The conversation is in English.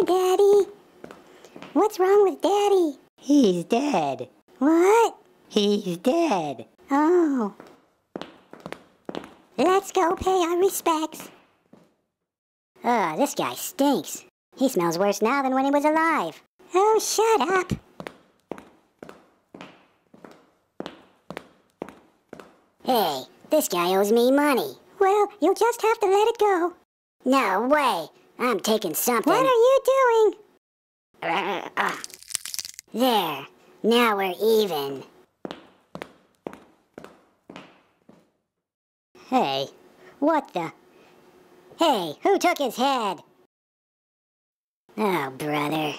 Hi, Daddy. What's wrong with Daddy? He's dead. What? He's dead. Oh. Let's go pay our respects. Ugh, this guy stinks. He smells worse now than when he was alive. Oh, shut up. Hey, this guy owes me money. Well, you'll just have to let it go. No way. I'm taking something. What are you doing? Uh, uh, there. Now we're even. Hey, what the? Hey, who took his head? Oh, brother.